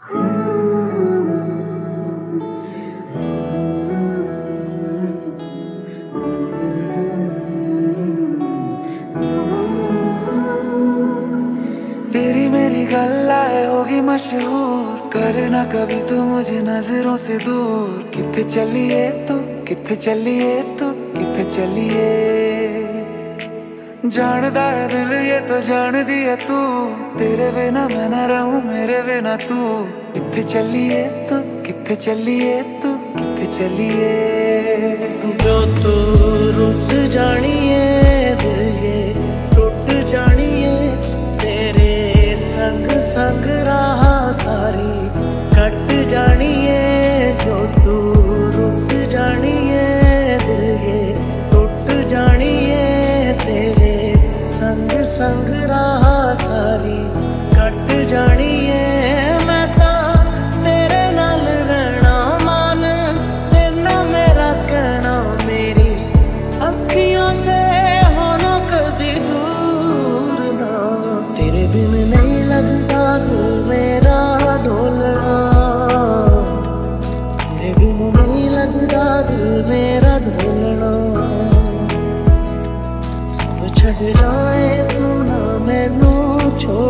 तेरी मेरी गल्ला होगी मशहूर। करे ना कभी तू मुझे नज़रों से दूर। कितने चलिए तू कितने चलिए तू कितने चलिए जानदा है दिल ये तो जान दिया तू तेरे बिना मैं ना रहूँ मेरे बिना तू कितने चलिए तू कितने चलिए तू कितने चलिए जो तू रुस जानिए दिल ये टूट जानिए तेरे संग संग राह सारी कट जानिए जो संग रहा सारी। कट जानी है मैं तेरे नाल मेरा कहना मेरी से होना ना। तेरे बिन नहीं लगता तू मेरा ढोलना बिन नहीं लगता मेरा ढोलना सब छड़ जाए noche.